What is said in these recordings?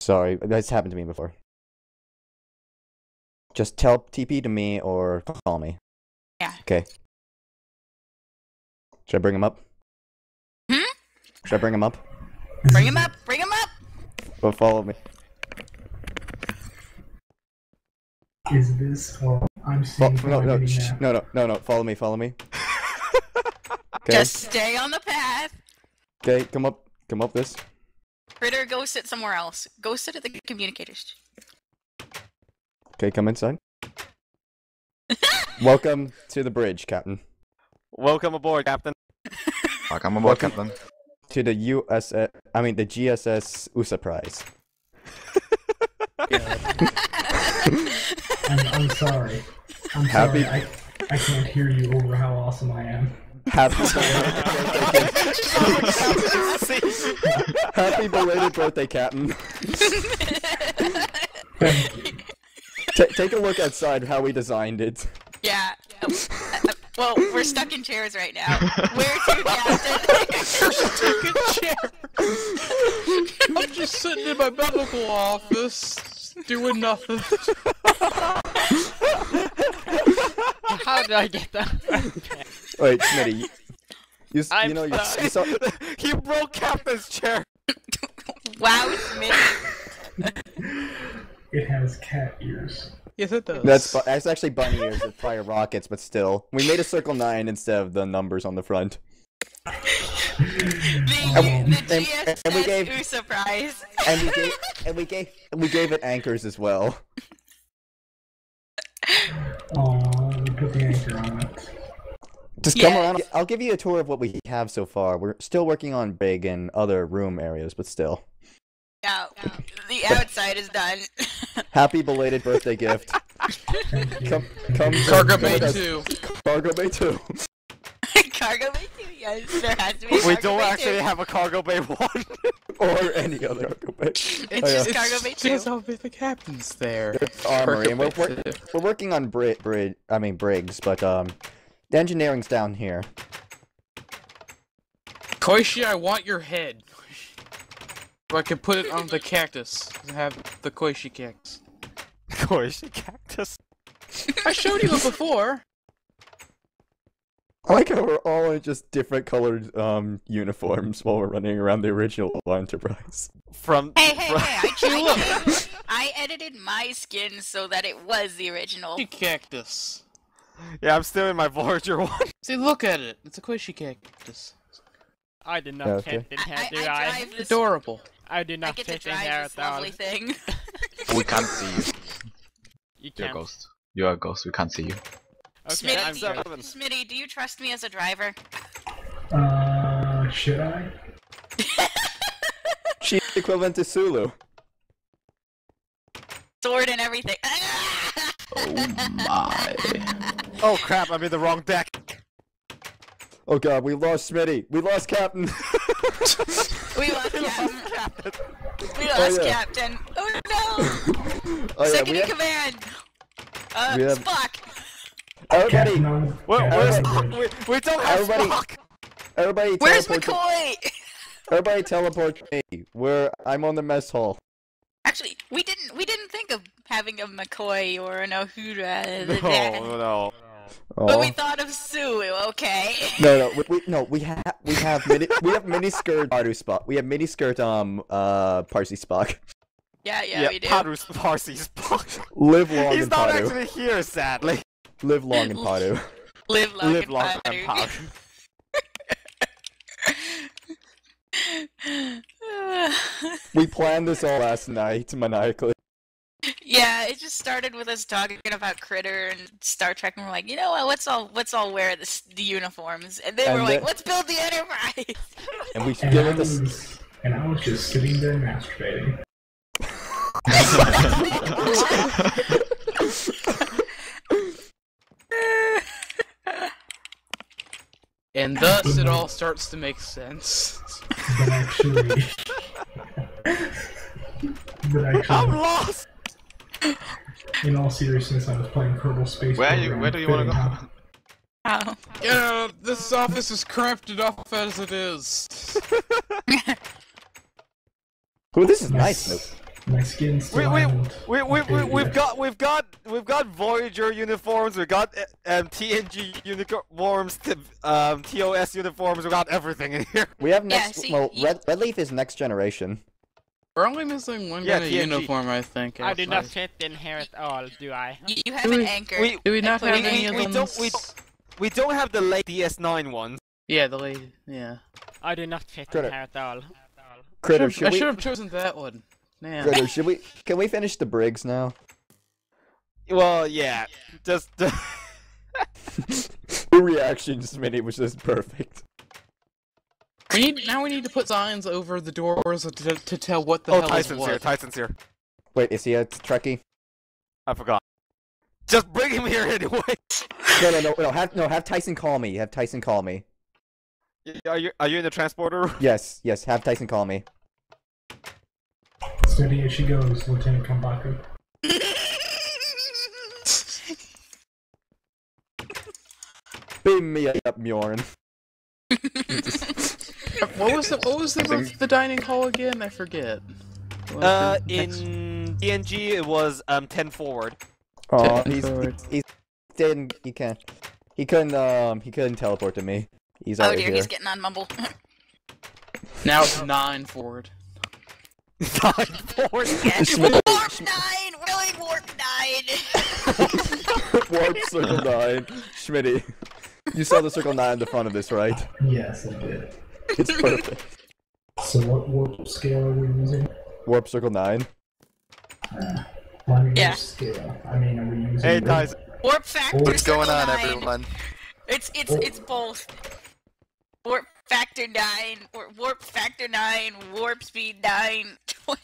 Sorry, that's happened to me before. Just tell TP to me or call me. Yeah. Okay. Should I bring him up? Hmm? Should I bring him up? Bring him up. Bring him up. Or follow me? Is this what I'm Fo- seeing? no, no, already now? no, no, no, no. Follow me. Follow me. Okay. Just stay on the path. Okay. Come up. Come up this. Critter, go sit somewhere else. Go sit at the communicators. Okay. Come inside. Welcome to the bridge, Captain. Welcome aboard, Captain. Welcome aboard, Welcome. Captain. To the USS. I mean the GSS USA Prize. I'm, I'm sorry. I'm Happy- sorry. I, I can't hear you over how awesome I am. Happy belated birthday, Happy belated birthday, Captain. Thank you. Ta take a look outside how we designed it. yeah. Uh, well, we're stuck in chairs right now. Where to, Captain? I'm just sitting in my medical office, doing nothing. How did I get that? Wait, Smitty. You, you, s- I'm you know, you, sorry. you saw, he broke Captain's chair. wow, Smitty. It has cat ears. Yes, it does. that's bu- that's actually bunny ears that fire rockets, but still, we made a circle nine instead of the numbers on the front. The, And- the and- GSS and we gave- USA Prize. And we gave and we gave and we gave it anchors as well. Oh, we put the anchor on it. Just come Yeah. around. I'll give you a tour of what we have so far. We're still working on big and other room areas, but still. Yeah, the outside is done. Happy belated birthday gift. Come, come, Cargo come Bay with 2. Cargo Bay two. cargo bay Two. Yes, there has to be. a We cargo don't bay actually too. have a cargo bay one. or any other cargo bay. It's Oh, yeah. just cargo bay Two. too. how big the captain's there. armory, and we're, we're, we're working on Brit, Brit, I mean Briggs, but um, the engineering's down here. Koishi, I want your head. So I can put it on the cactus. and Have the Koishi cactus. Gosh, cactus. I showed you it before. I like how we're all in just different colored um uniforms while we're running around the original Enterprise. From Hey, hey, from- hey! I, changed, I edited my skin so that it was the original. Koishi cactus. Yeah, I'm still in my Voyager one. See, look at it. It's a Koishi cactus. I did not Yeah, take okay. the I, I, I I? drive this. Adorable. I did I not get to drive this lovely thing. We can't see you. You You're a ghost. You're a ghost. We can't see you. Okay, I'm Smitty, do you, Smitty, do you trust me as a driver? Uh, should I? She's equivalent to Sulu. Sword and everything. My. Oh crap, I'm in the wrong deck. Oh god, we lost Smitty. We lost Captain. we lost Captain. We Oh, lost yeah. Captain. Oh no! oh yeah, Second we in have, command. Uh, we have- Spock. everybody, Where, where's Spock? We, we don't have Everybody- Spock. everybody, Where's McCoy? everybody teleport to me. Where I'm on the mess hall. Actually, we didn't. We didn't think of having a McCoy or an Uhura. No, no. But we thought of Sulu. Okay. No, no, we, we no, we have we have mini we have mini skirt Paru Spock. We have mini skirt um uh Parsee Spock. Yeah, yeah, we do. Paru's Parsee Spock. Live long He's in not Paru. actually here, sadly. Live long in Paru. Live long Live long Paru. and Paru. We planned this all last night maniacally. Yeah, it just started with us talking about Critter and Star Trek, and we're like, you know what? Let's all let's all wear this, the uniforms, and then And we're like, let's build the Enterprise. And we should And give I it this. was, and I was just sitting there masturbating. And thus it all starts to make sense. But actually, but actually, I'm lost. In all seriousness, I was playing Kerbal Space Where you? Program Where do you want to go? how- Oh. Yeah, this office is cramped enough as it is. Ooh, this is nice. Nope. My skin's still We we hasn't we we, we updated we've got we've got we've got Voyager uniforms. We've got uh, um, TNG uniforms. Um, TOS uniforms. We've got everything in here. We have Yeah, next. see, well, you- Red Red Leaf is next generation. We're only missing one Yeah, kind of uniform, I think. I do not outside. fit in here at all, do I? You, you have Do an we- anchor. we- Do we not have an any anchor. of we them? don't- we- We don't have the late DS9 ones. Yeah, the late, Yeah. I do not fit Critter. in here at all. Critter, I should we? should have chosen that one. Man. Critter, should we? Can we finish the Briggs now? Well, yeah. Just. Your reaction, it was just perfect. We need now. We need to put signs over the doors to, to tell what the oh, hell Tyson's is what. Oh, Tyson's here. Tyson's here. Wait, is he a Trekkie? I forgot. Just bring him here anyway. No, no, no, no. Have no. Have Tyson call me. Have Tyson call me. Are you are you in the transporter? Yes, yes. Have Tyson call me. Steady as she goes, Lieutenant Kambaku. Beam me up, Mjorn. What was the what was the roof of the dining hall again? I forget. Uh, in TNG it was um 10 forward. Oh, he's forward. he's didn't. He can't. He couldn't. Um, he couldn't teleport to me. He's oh dear, here. he's getting on Mumble. now it's nine forward. 9 forward. yes. Warp nine, really warp nine. Warp circle nine, Schmitty. You saw the circle nine in the front of this, right? Yes, I did. It's perfect. So what warp scale are we using? Warp circle nine. Uh, well, I Yeah. scale? I mean, are we using... Hey, red- Tyson. warp factor. What's circle nine. everyone? It's it's Oh. it's both. Warp factor nine, or warp factor nine, warp speed nine. What?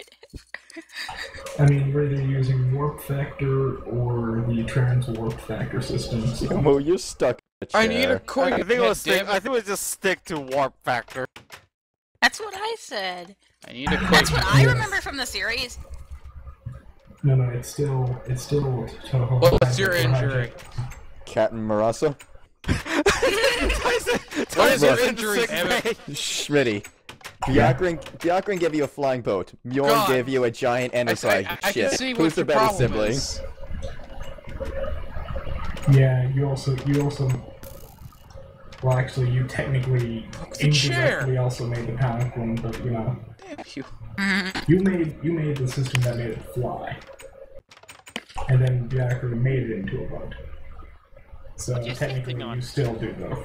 I mean, we're either using warp factor or the trans warp factor system. So Well, you're stuck. in a I need a chair. quick. I think we'll head, stick. I it. think we'll just stick to warp factor. That's what I said. I need a quick. That's what I remember from the series. no, no, it's still it's still Toho. What's your injury? Captain Murasa. Tyson, What is your Tyson's injury, sick Emmett? bay. Schmitty. Byakuren, Byakuren gave you a flying boat. Bjorn God. gave you a giant I, enterprise I, I ship. can see Who's what the your better problem sibling? is. Yeah, you also you also. Well, actually, you technically the chair. indirectly also made the panic Palanquin, but you know, Damn you. you made you made the system that made it fly, and then Byakuya made it into a boat. So What you technically, you still do though.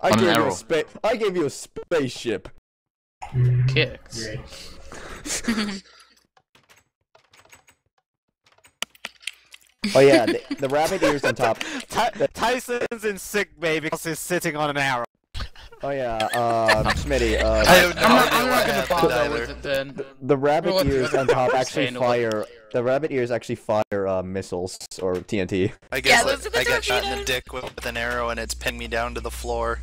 I On gave you a spa- I gave you a spaceship. Mhm. Kicks. Oh yeah, the, the rabbit ears on top. Ty- Tyson's in sick bay because he's sitting on an arrow. Oh yeah, um, Schmitty. Uh, I have no I'm not, idea I'm not gonna happened bother with it then. the rabbit Well, ears on top actually fire. The rabbit ears actually fire uh, missiles or TNT. I guess Yeah, like, those are the I got shot in the dick with, with an arrow and it's pinned me down to the floor.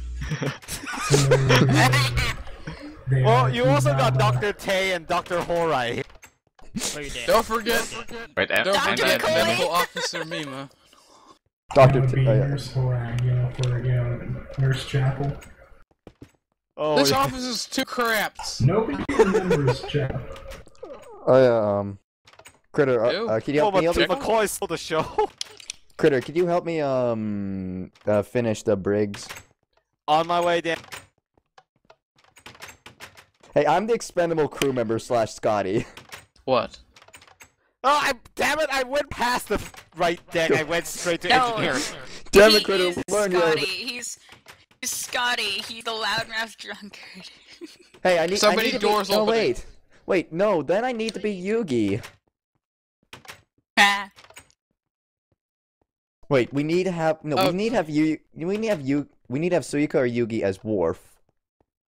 They Well, you also got Dr. Tay and Dr. Horai. What you did? Don't forget, Wait, am, don't Dr. am, forget McCoy. am, am, Medical Officer Mima. Doctor. Would T- be oh, yeah. Nurse Horang, you know, for you know, Nurse Chapel. Oh, This yeah. office is too cramped. Nobody remembers Chapel. Oh yeah. Um, critter. Uh, uh, can you Oh, help but me? Help me? McCoy stole the show. Critter, could you help me? Um, uh, finish the Briggs. on my way down. Hey, I'm the expendable crew member slash Scotty. What? Oh, I, damn it! I went past the right deck. I went straight to No. engineering. Damn it, Critter! Learn. Scotty. He's, he's Scotty. He's the loudmouth drunkard. Hey, I need. So I many need to doors be... No, opening. wait. Wait, no. Then I need to be Yugi. Ah, Wait, we need to have no. Oh. We need to have you. We need to have you. We need to have Suika or Yugi as Worf.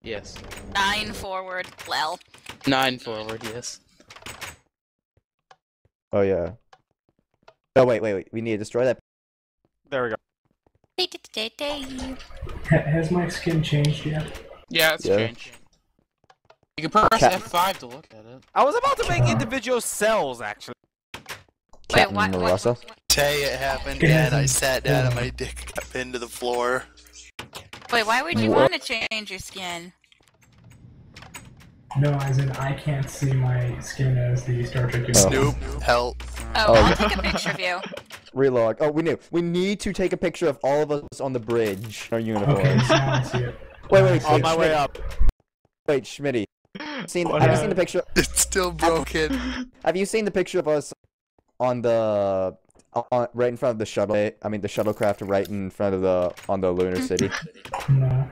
Yes. Nine forward. Well. Nine forward, yes. Oh yeah. Oh wait, wait, wait. We need to destroy that. There we go. Has my skin changed yet? Yeah, it's Yeah. changed. You can press Cat- F5 to look at it. I was about to make individual cells, actually. Captain what- what- Murasa. Tay, it happened again. I sat down uh, and my dick got pinned to the floor. Wait, why would you What? want to change your skin? No, as in I can't see my skin as the Star Trek uniform. Snoop, help. Oh, Oh. I'll take a picture of you. Relog. Oh, we knew. We need to take a picture of all of us on the bridge. Our uniforms. Okay, so now I see it. Wait, wait, On wait, my way Schmitty. up. Wait, Schmitty. Seen, What have you seen the picture? It's still broken. Have you seen the picture of us on the on, right in front of the shuttle? I mean, the shuttlecraft right in front of the on the lunar city. No.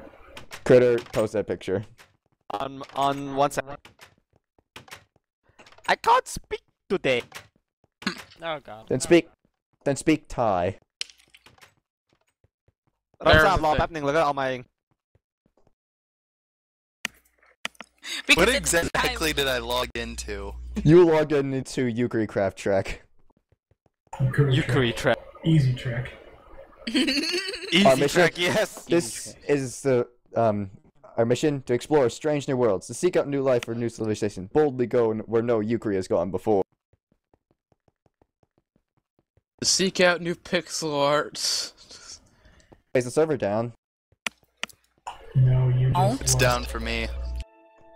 Critter, post that picture. On on one second. I can't speak today. Oh god. Then speak. Then speak Thai. What's There's up, the Law thing. happening? Look at all my. Because What it's exactly did I log into? You log in into Yukkuricraft Trek. Yukari Yukari track. Easy trick. Easy track, yes. This is the um our mission to explore strange new worlds, to seek out new life or new civilization, boldly go where no Yukari has gone before. Seek out new pixel arts. Place the server down. No, you Oh. just It's down for me.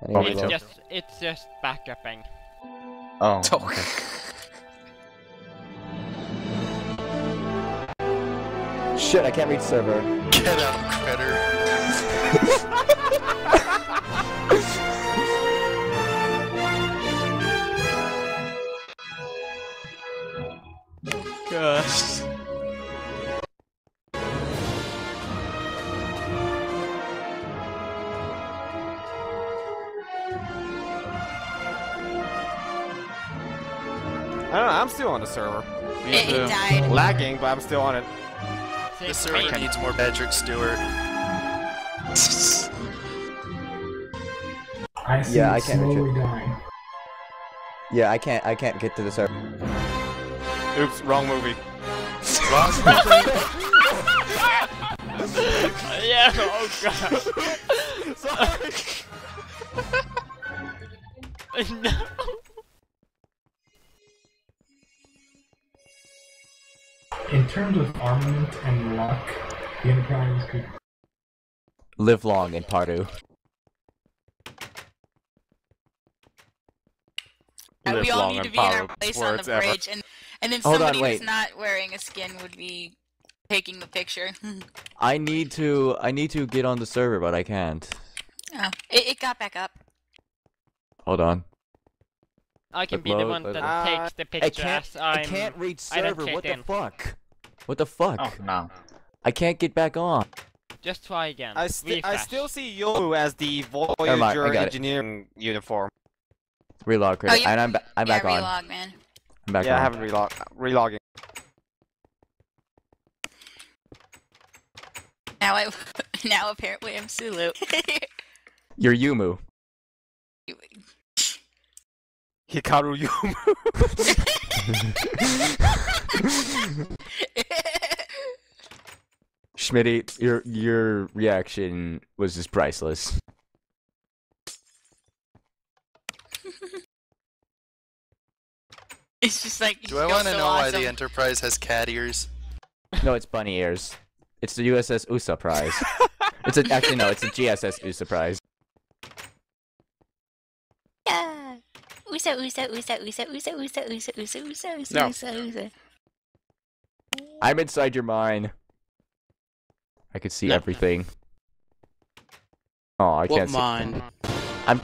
And here we It's go. just it's just backupping. Oh. Oh. okay. Shit, I can't reach server. Get out, critter. Gosh. I don't know. I'm still on the server. Me It, too. it died. Lagging, but I'm still on it. See, This server needs more Patrick Stewart. I see Yeah, it I can't reach it. dying. Yeah, I can't I can't get to the server. Oops, wrong movie. Wrong yeah. Oh god. Sorry. no. In terms of armament and luck, the Enterprise could. Live long in Pardu. Uh, we all long need to be in our place on the words ever. bridge, and and then Hold somebody wait. who's not wearing a skin would be taking the picture. I need to I need to get on the server, but I can't. oh, it, it got back up. Hold on. I can But be the one that Uh, takes the picture. I can't I'm. Can't reach I don't server. What the in. fuck? What the fuck? Oh, now. I can't get back on. Just try again. I, sti- I still see you as the mind, I Voyager got engineering uniform. Relog critter. Oh, And I'm ba- I'm yeah, back on. relog, man. I'm back yeah, on. I haven't relog relogging. Now I now apparently I'm Sulu. You're Yomu. Hikaru Yomu. Schmitty, your your reaction was just priceless. It's just like Do I want to know why the Enterprise has cat ears? No, it's bunny ears. It's the USS USA Prize. it's a, actually no, it's the GSS USA Prize. Yeah. Usa, usa, usa, usa, usa, usa, usa, usa, usa, usa, No. usa, usa. I'm inside your mind. I could see No. everything. Oh, I What can't see. mine? I'm.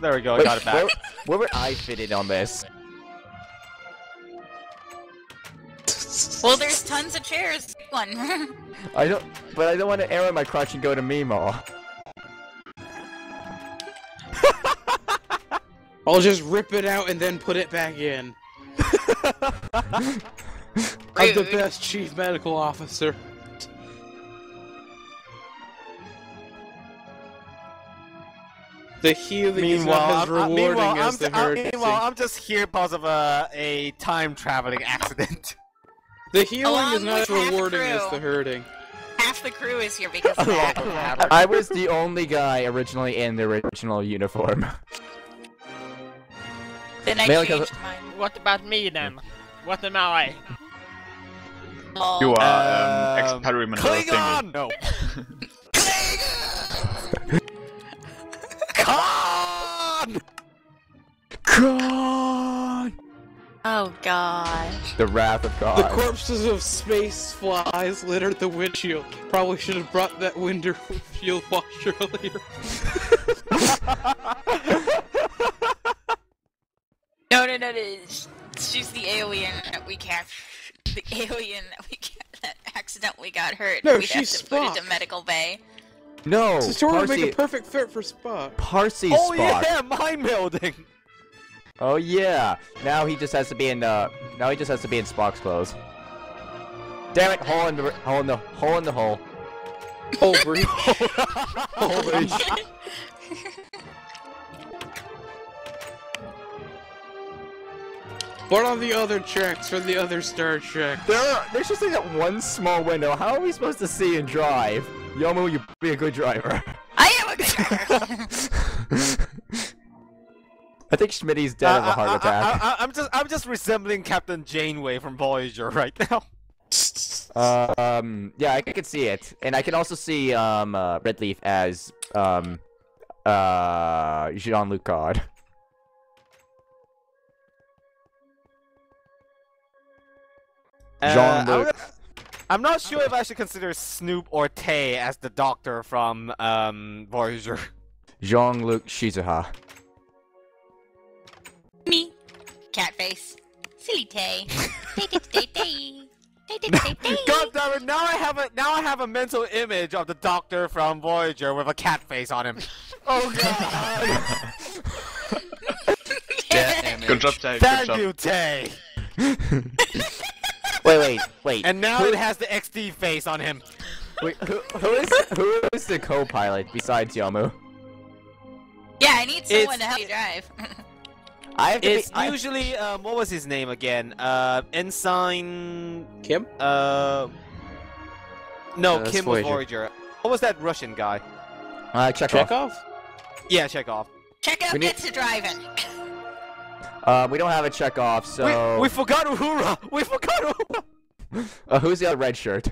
There we go. I got it back. Where, where would I fit in on this? Well, there's tons of chairs. One. I don't, but I don't want to arrow my crotch and go to Mimo. I'll just rip it out and then put it back in. I'm the best chief medical officer. The healing is not as I'm, rewarding I'm, as the ju- uh, hurting. meanwhile, I'm just here because of a, a time traveling accident. The healing Along is not as with half the rewarding as crew. the hurting. Half the crew is here because of that. I was the only guy originally in the original uniform. Then I Mainly 'cause- changed mine. What about me then? What am I? You are um, Um, experimental thingy. Klingon! No. Oh, God! Oh gosh. The wrath of God. The corpses of space flies littered the windshield. Probably should have brought that windshield washer earlier. No, no, no, no. it's- She's the alien that we captured. The alien that we ca- that accidentally got hurt. No, We'd she's have to put it Spock. to medical bay. No, Satori would make a perfect fit for Spock. Parsee oh Spock. yeah, mind melding. Oh yeah. Now he just has to be in uh now he just has to be in Spock's clothes. Damn it, hole in the hole in the hole in the hole. Oh, breach. Holy what are the other tracks for the other Star Trek? There are, there's just like that one small window. How are we supposed to see and drive? Yomu, you be a good driver. I am a good driver. I think Schmitty's dead of a heart attack. I, am just I'm just resembling Captain Janeway from Voyager right now. um, yeah, I could see it, and I can also see um uh, Redleaf as um uh Jean-Luc Godard. Uh, Jean-Luc. I'm- I'm not sure if I should consider Snoop or Tay as the Doctor from um Voyager. Jean-Luc Shizuha. Me. Cat face. Silly Tay. Tay, tay, tay, tay. Tay, tay, tay, tay. God damn it! Now I have a now I have a mental image of the Doctor from Voyager with a cat face on him. Oh god! Good job, Dave. Good Thank you, Tay. wait, wait, wait. And now Who- it has the XD face on him. Wait, who, who is who is the co-pilot besides Yomu? Yeah, I need someone It's- to help you drive. I have to It's be, I- usually um, what was his name again? Uh, Ensign. Kim? Uh, no, Uh, that's Kim was Voyager. Voyager. What was that Russian guy? uh, check off. Chekov? Yeah, Chekov. Check out We need- Get to Driving. Uh, we don't have a check off, so We, we forgot Uhura. We forgot Uhura. uh, who's the other red shirt?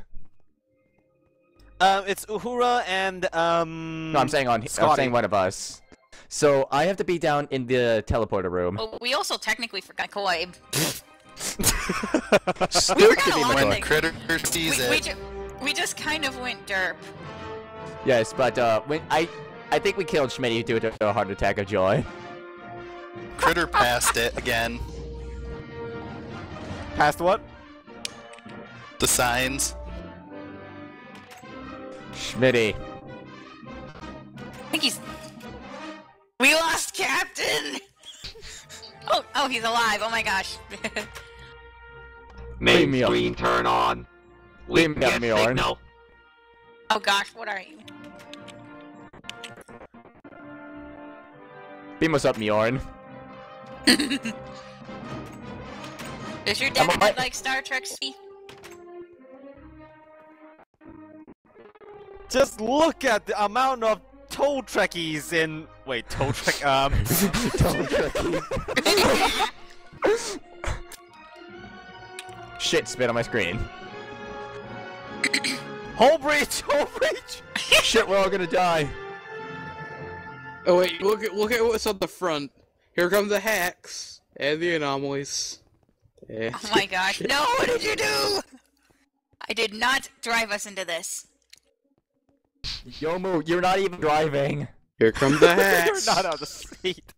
Um, it's Uhura and um. No, I'm saying on. I'm saying one of us. So I have to be down in the teleporter room. Well, we also technically forgot Koi. Snoop forgot a be lot of things. Critter We, sees we, it, ju- we just kind of went derp. Yes, but uh, when I, I think we killed Schmitty due to a heart attack of joy. Critter passed it again. Passed what? The signs. Schmitty. I think he's. We lost Captain! Oh, oh, he's alive. Oh my gosh. Leave me alone. turn on. Leave me up, Mjorn. oh gosh, what are you? Beam us up, Mjorn. Does your I'm dad alright. like Star Trek C? Just look at the amount of tow trekkies in. Wait, tow trek. Um. Shit, spit on my screen. Whole breach. Whole breach. Shit, we're all gonna die. Oh wait, look at look at what's on the front. Here come the hacks and the anomalies. Yeah. Oh my gosh. No, what did you do? I did not drive us into this. Yomu, you're not even driving. Here come the hacks. You're not on the seat.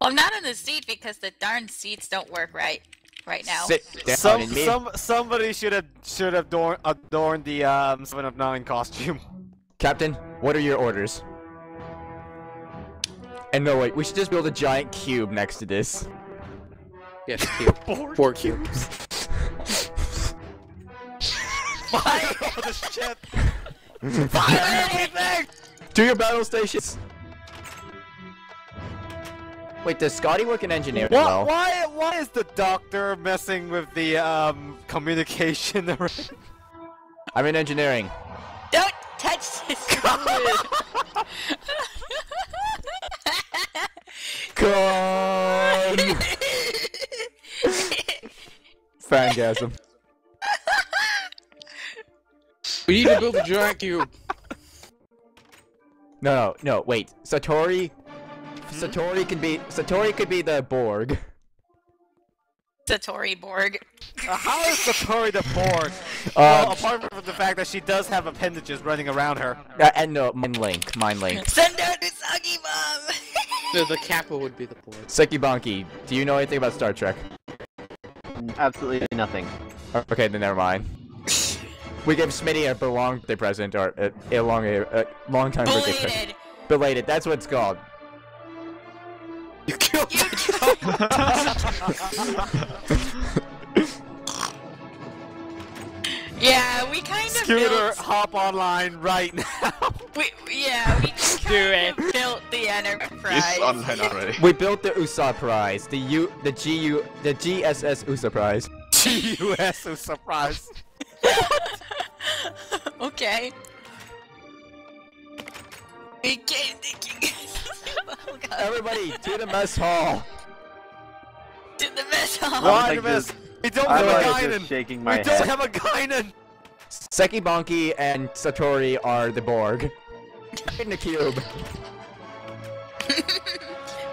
Well, I'm not in the seat because the darn seats don't work right right now. Sit down Some, and me. some, somebody should have should have adorned, adorned the um Seven of Nine costume. Captain, what are your orders? And no, wait, we should just build a giant cube next to this. Yes, cube. Four cubes. Fire all the shit. Fire everything! To your battle stations! Wait, does Scotty work in engineering as Why, well? why, why is the doctor messing with the um communication? I'm in engineering. Don't touch this. Con! Fangasm. We need to build a giant cube. No, no, no, wait. Satori Satori could be Satori could be the Borg. Satori Borg. Uh, how is Satori the Borg? well, Uh, apart from the fact that she does have appendages running around her. uh, and no, Mind Link, Mind Link. Send out Usagi Bomb! No, the Kappa would be the Borg. Sekibanki, do you know anything about Star Trek? Absolutely nothing. Okay, then never mind. We gave Smitty a belong birthday present, or a, a long, a, a long time birthday present. Belated! Belated, that's what it's called. You killed You Yeah, we kind of Scooter, built. hop online right now. We, yeah, we kind Do it. built the Enterprise. It's online already. We built the USA Prize, the U, the GU, the GSS USA Prize. GUS was surprised. okay. We came thinking. oh god. Everybody, to the mess hall. To the mess hall. Why like the mess? We don't I'm have a like Guinan. We my don't have a Guinan. Sekibanki and Satori are the Borg. In the cube.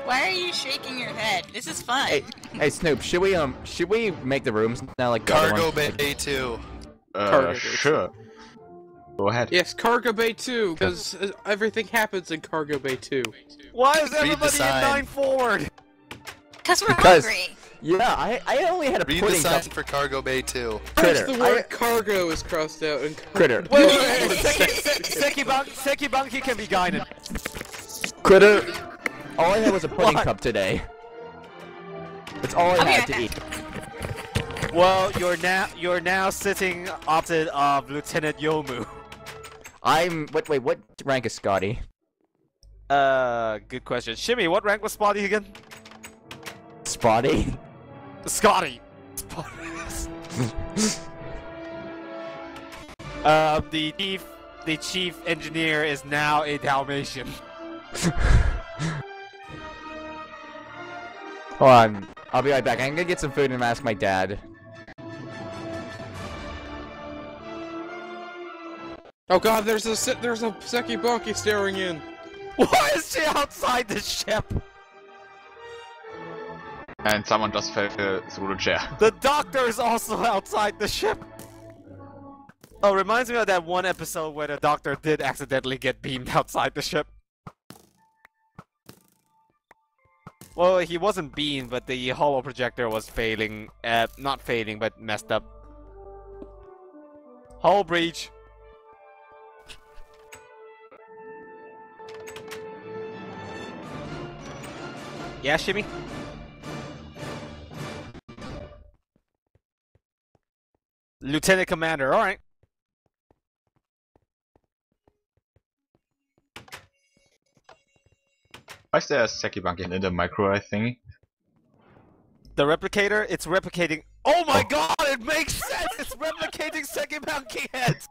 Why are you shaking your head? This is fun. Hey, hey Snoop, should we um, should we make the rooms now like Cargo one? Bay 2. Uh, Cargo sure. Go ahead. Yes, Cargo Bay 2, because everything happens in Cargo Bay 2. Why is everybody in nine forward? Because we're Because- hungry. Yeah, I I only had a Read the sign for Cargo Bay 2. Critter. the word I- cargo is crossed out and Critter. Wait, wait, wait. Seki, Seki, Ban- can be guided. Critter. All I had was a pudding What? cup today. That's all I I'll had to eat. Well, you're now you're now sitting opposite of Lieutenant Yomu. I'm wait wait what rank is Scotty? Uh, good question. Shimmy, what rank was Spotty again? Spotty. Scotty. uh, the chief, the chief engineer is now a Dalmatian. Hold on. I'll be right back. I'm gonna get some food and ask my dad. Oh god, there's a si- there's a Sekibanki staring in. Why is she outside the ship? And someone just fell uh, through the chair. The doctor is also outside the ship. Oh, reminds me of that one episode where the doctor did accidentally get beamed outside the ship. Well, he wasn't beamed, but the holo projector was failing. Uh, not failing, but messed up. Hull breach. Yeah, Shimmy? Lieutenant Commander, alright. Why is there a Sekibanki in the microwave thingy? The replicator, it's replicating. Oh my Oh. god, it makes sense! It's replicating second monkey heads!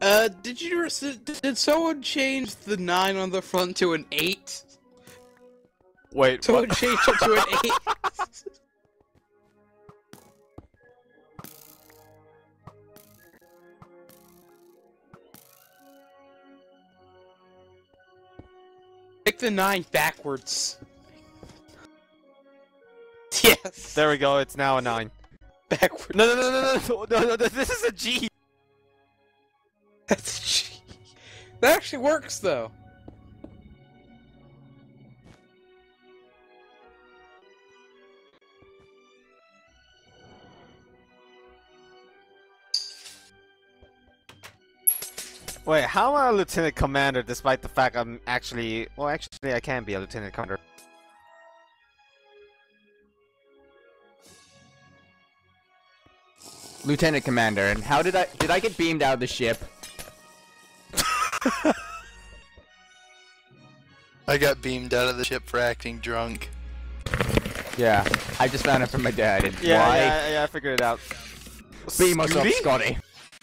Uh, did you did someone change the nine on the front to an eight? Wait, Someone changed it to an eight. Take the nine backwards. Yes. There we go, it's now a 9. Backwards. No, no, no, no, no, no, no, no, this is a G! That's G. That actually works though. Wait, how am I a Lieutenant Commander despite the fact I'm actually. Well, actually, I can be a Lieutenant Commander. Lieutenant Commander, and how did I did I get beamed out of the ship? I got beamed out of the ship for acting drunk. Yeah, I just found it from my dad. And Yeah, why? yeah, yeah, I figured it out. Beam us up, Scooty? Scotty.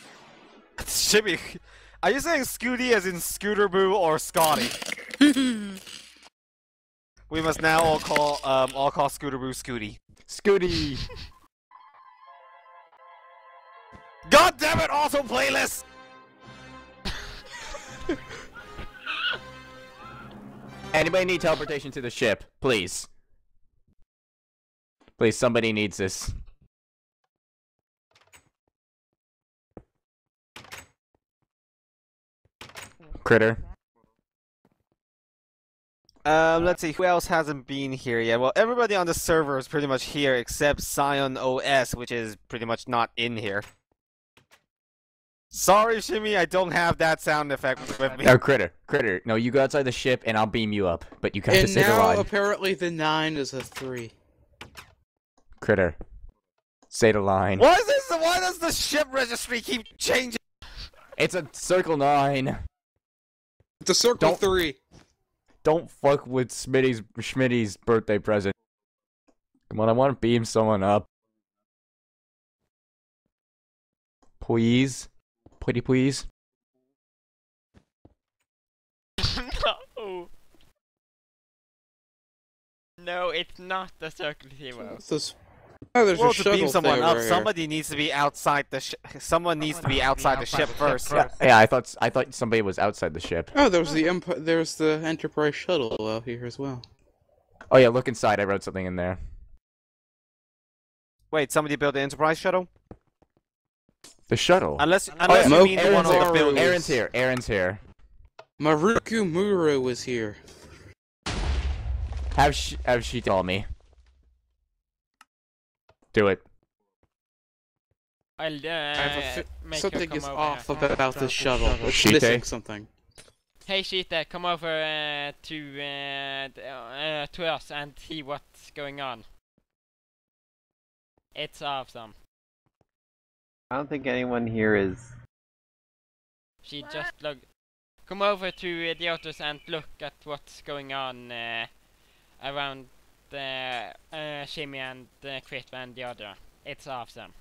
Shimmy, are you saying Scooty as in Scooter Boo or Scotty? we must now all call um all call Scooter Boo Scooty. Scooty. God damn it! Also playlist. Anybody need teleportation to the ship? Please. Please, somebody needs this. Critter. Um, let's see, who else hasn't been here yet? Well, everybody on the server is pretty much here except Scion OS, which is pretty much not in here. Sorry, Shimmy, I don't have that sound effect with me. No, Critter. Critter. No, you go outside the ship and I'll beam you up. But you can't And say the now apparently the nine is a three. Critter. Say the line. Why is this? Why does the ship registry keep changing? It's a circle nine. It's a circle Don't- three. Don't fuck with Smitty's Schmitty's birthday present. Come on, I want to beam someone up. Please. Pretty please. no. No, it's not the circle zero. It's this- Oh, there's Well, a to beam someone up, here. somebody needs to be outside the ship. Someone needs to be outside the ship first. Yeah, yeah, I thought I thought somebody was outside the ship. Oh, there was the Emp- there's the Enterprise shuttle out here as well. Oh yeah, look inside. I wrote something in there. Wait, somebody built the Enterprise shuttle? The shuttle. Unless, Oh, unless yeah, you mean the one Aaron's on the here. building. Aaron's here. Aaron's here. Maruku Muru is here. Have she have she tell me? Do it. I'll uh, I have a make something come is over off here. about this shuttle. It's Shite? missing something. Hey Sheeta, come over uh, to uh, uh, to us and see what's going on. It's awesome. I don't think anyone here is. She just look. Come over to uh, the others and look at what's going on uh, around the uh, Shimmy and uh, Crit and the other. It's awesome.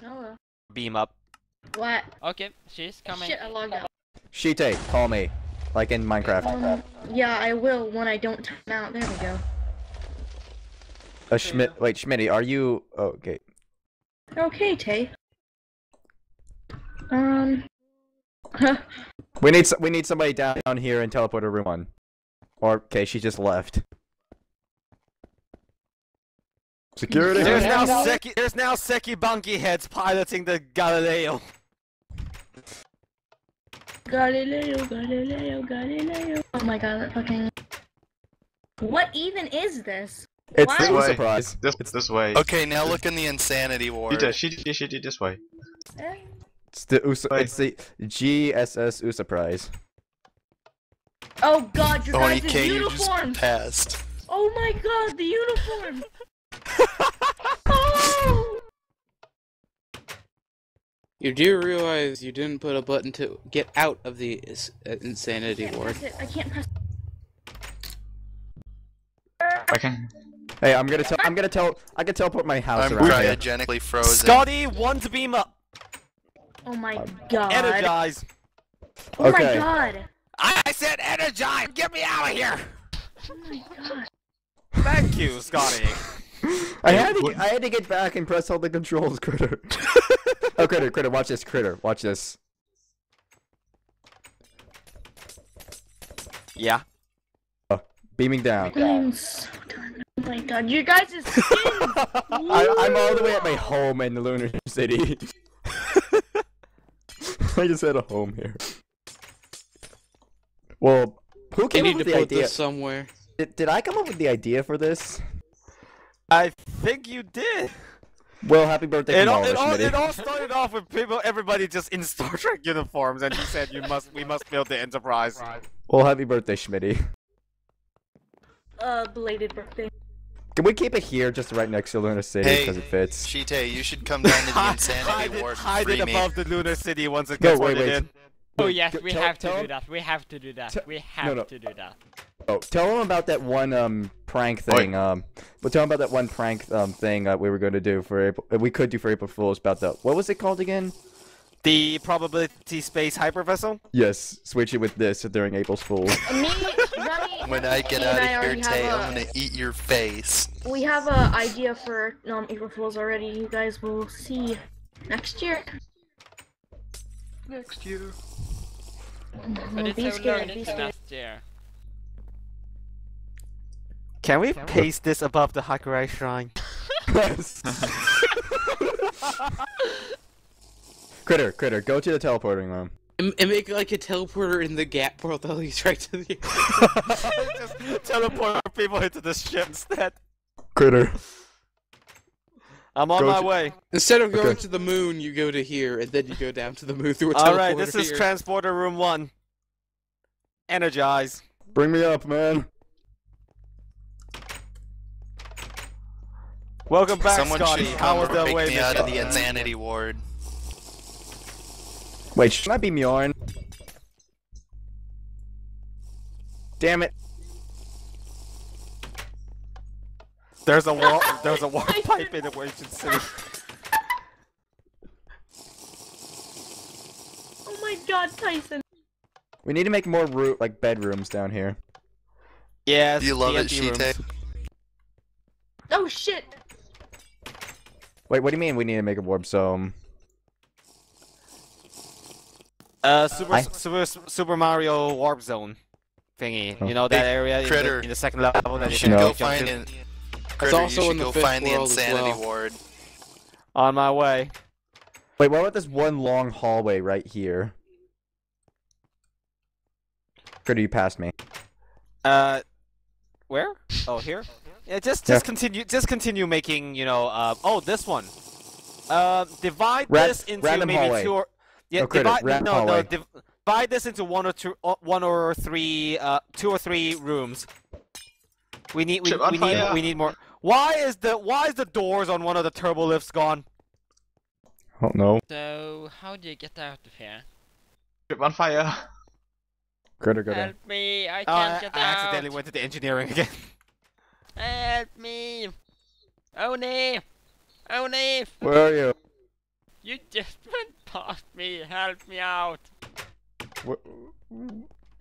Hello. Beam up. What? Okay, she's coming. Shit, I logged out. Shite, call me. Like in Minecraft. Um, yeah, I will when I don't time out. There we go. Uh, Schmidt. Wait, Schmitty, are you? Oh, okay. Okay, Tay. Um. We need we need somebody down here in teleporter room one. Or okay, she just left. Security. There's now Seki. There's now Sekibanki heads piloting the Galileo. Galileo, Galileo, Galileo. Oh my god, that fucking. What even is this? It's Why? This way. surprise. This this way. Okay, now look in the insanity ward. Shitty, shitty, shitty, this way. Eh? It's the Usa- Wait. it's the GSS USA prize. Oh god, your Tony guys' K, you just uniforms! passed. Oh my god, the uniform! You do realize you didn't put a button to get out of the is- uh, insanity I ward. I can't press. I can. Hey, I'm gonna tell. I'm gonna tell. I can teleport my house I'm around here. cryogenically frozen. Scotty, one to beam up. Oh my god. Energize. Oh my Okay. god. I said energize. Get me out of here. Oh my god. Thank you, Scotty. I had to. I had to get back and press all the controls, critter. oh, critter, critter, watch this, critter, watch this. Yeah. Uh, beaming down. I'm so done. Oh my god, you guys' skins! I, I'm all the way at my home in the Lunar City. I just had a home here. Well, who You came need up with the put idea? this somewhere. Did, did I come up with the idea for this? I think you did. Well, happy birthday It all, all, it, all, Schmitty. it all started off with people, everybody just in Star Trek uniforms, and you said you must, we must build the Enterprise. Well, happy birthday, Schmitty. uh, belated birthday. Can we keep it here, just right next to Lunar City, Hey, because it fits? Shite, you should come down to the insanity it, ward hide and it free me. above the Lunar City once it No, gets wait, loaded wait. in. Oh yes, t- we tell- have to do him- that. We have to do that. Te- we have no. to do that. Oh, tell them about that one um prank thing. Um, but tell them about that one prank um thing that we were going to do for April. uh, We could do for April Fools about the what was it called again? The probability space hyper vessel. Yes, switch it with this during April Fools. Me, Remy, When I get out of here, already Tay, have I'm gonna eat your face. We have a idea for um April Fools already. You guys will see Next year. Next year. But it's be so scared, long be to scared. last year. Can we paste this above the Hakurei Shrine? critter, critter, go to the teleporting room. And, and make like a teleporter in the gap portal that leads right to the. Just teleport people into the ship instead. Critter. I'm on Go my to- way. Instead of going Okay. to the moon, you go to here, and then you go down to the moon through a teleporter. All right, this is here. transporter room one. Energize. Bring me up, man. Welcome back, Someone Scotty. should How come was the way me out of the insanity ward. Wait, should I be Mjorn? Damn it. There's a wall. There's a warp pipe in Equation City. Oh my god, Tyson. We need to make more root like bedrooms down here. Yes. You love it, TNT. Shite. Oh shit. Wait, what do you mean we need to make a warp zone? Uh, Super, I- Super Super Mario Warp Zone thingy. Oh. You know that Hey, area in the, in the second level that You you should can No. go jump find to? An. Critter, also you should in the go fifth find the world as insanity well. ward. On my way. Wait, what about this one long hallway right here? Critter, you passed me. Uh, where? Oh, here. Yeah, just Yeah. just continue just continue making. You know. Uh, oh, this one. Uh, divide Ra- this into random maybe hallway. two or yeah. No, Critter, divide random no hallway. no. Div- divide this into one or two, uh, one or three, uh, two or three rooms. We need we, Chip, on we need fire. we need more. Why is the why is the doors on one of the turbo lifts gone? I don't know. So, how do you get out of here? Ship on fire. Critter, go down. Help me! I Oh, can't I, get I out! I accidentally went to the engineering again. Help me! Oni! Oni! Where are you? You just went past me! Help me out! Where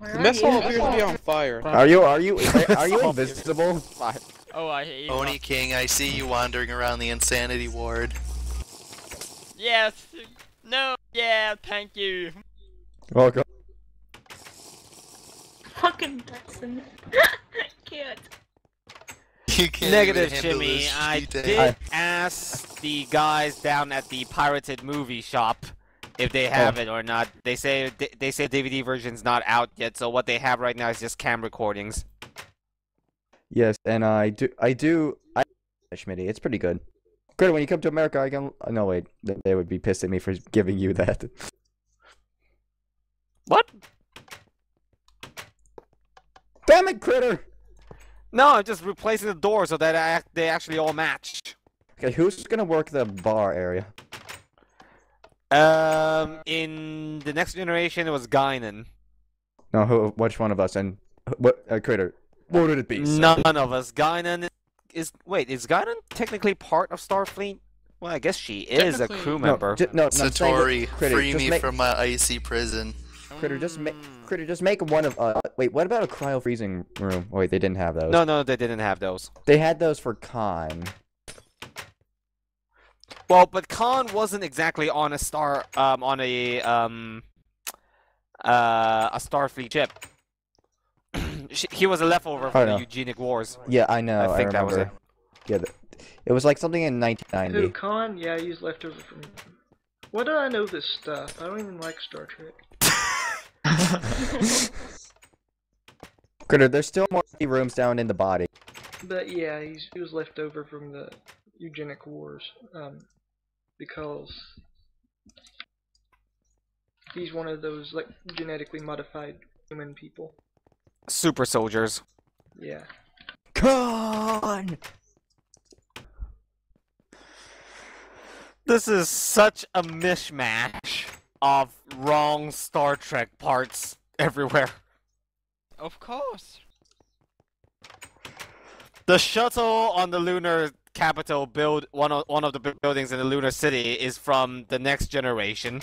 The are mess hall appears to be on fire. Are you are you are you invisible? Oh, I hear you. Oni King, I see you wandering around the insanity ward. Yes! No! Yeah, thank you! Welcome. Fucking Tyson. Can't. You can't Negative, even handle Jimmy. I did I- ask the guys down at the pirated movie shop if they have oh. it or not. They say they say DVD version's not out yet, so what they have right now is just cam recordings. Yes, and I do I do I Shimity, it's pretty good. Critter, when you come to America, I can. No, wait, they, they would be pissed at me for giving you that. What? Damn it, Critter! No, I'm just replacing the door so that I, they actually all match. Okay, who's gonna work the bar area? Um, in the next generation, it was Guinan. No, who? Which one of us? And what? Uh, Critter. What would it be? sir? None of us. Guinan is wait, is Guinan technically part of Starfleet? Well, I guess she is a crew member. ju- no, no, I'm Satori, Critter, free me make, from my icy prison. Critter, just make Mm. Critter, just make one of. Uh, wait, what about a cryo freezing room? Oh, wait, they didn't have those. No, no, they didn't have those. They had those for Khan. Well, but Khan wasn't exactly on a star, um, on a um, uh, a Starfleet ship. She- he was a leftover from the. Eugenic Wars. Yeah, I know. I think that was remember. Yeah, th- it was like something in Who, 1990. Khan? Yeah, he's left over from. Why do I know this stuff? I don't even like Star Trek. Critter, there's still more empty rooms down in the body. But yeah, he's he was left over from the eugenic wars, um, because he's one of those like genetically modified human people. Super soldiers. Yeah. Khan. This is such a mishmash of wrong Star Trek parts everywhere. Of course! The shuttle on the lunar capital build one of one of the buildings in the lunar city is from the next generation.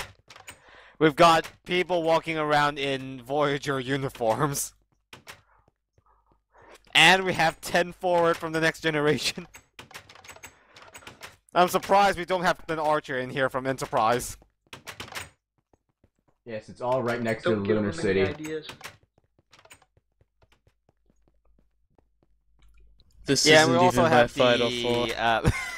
We've got people walking around in Voyager uniforms. And we have 10 forward from the next generation. I'm surprised we don't have an archer in here from Enterprise. Yes, it's all right next Don't to give Lunar City. ideas. This yeah, isn't we also even have that Vital the. Four. Uh,